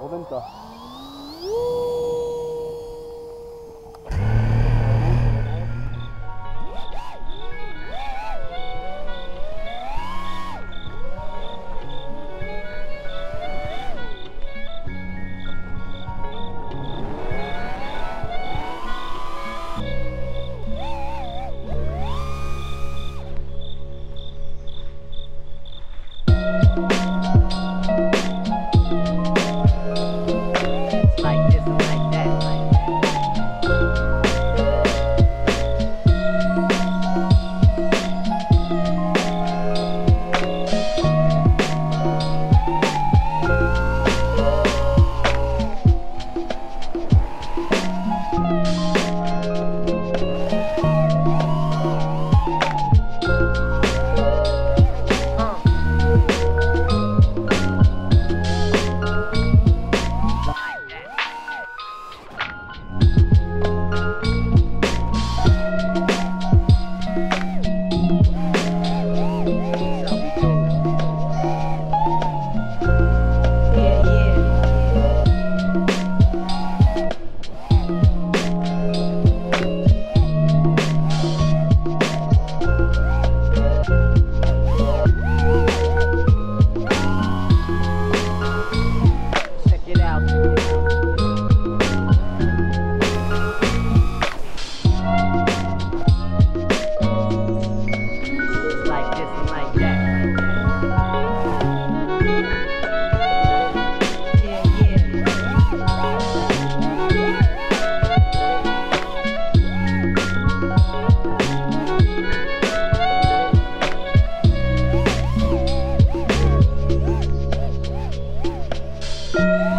오벤다. 아 Peace.